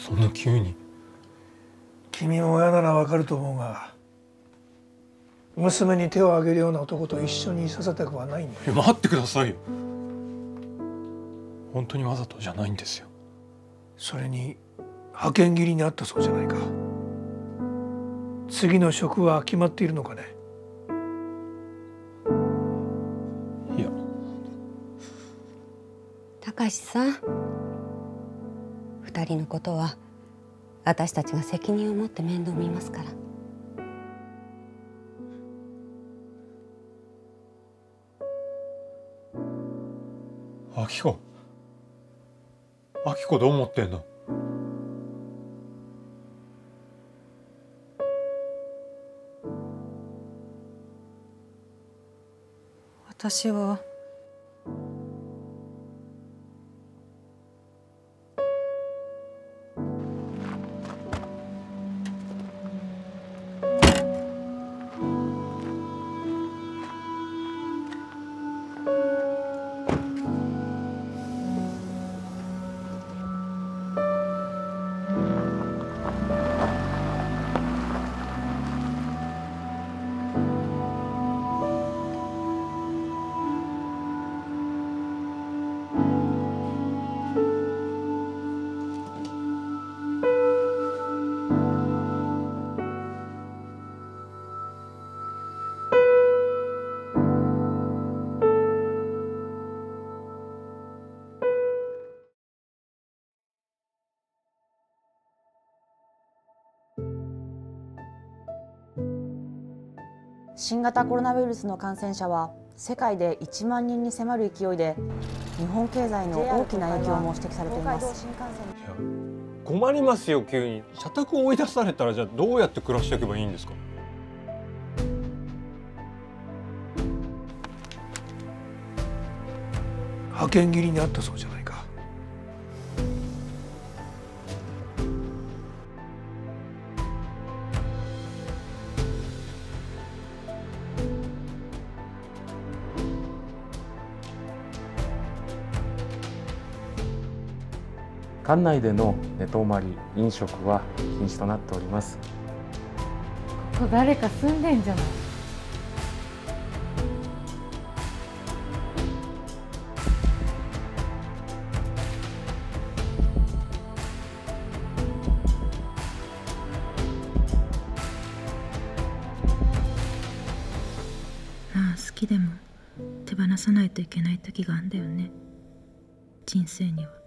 そんな急に。君も親ならわかると思うが娘に手を挙げるような男と一緒にいさせたくはないんだいや待ってくださいよ。本当にわざとじゃないんですよ。それに派遣切りにあったそうじゃないか。次の職は決まっているのかね。いや。高橋さん二人のことは私たちが責任を持って面倒見ますから。明子明子どう思ってんの？私は新型コロナウイルスの感染者は世界で1万人に迫る勢いで日本経済の大きな影響も指摘されています。困りますよ急に。社宅を追い出されたらじゃあどうやって暮らしていけばいいんですか？派遣切りにあったそうじゃないか館内での寝泊まり飲食は禁止となっております。ここ誰か住んでんじゃない？まあ好きでも手放さないといけない時があんだよね。人生には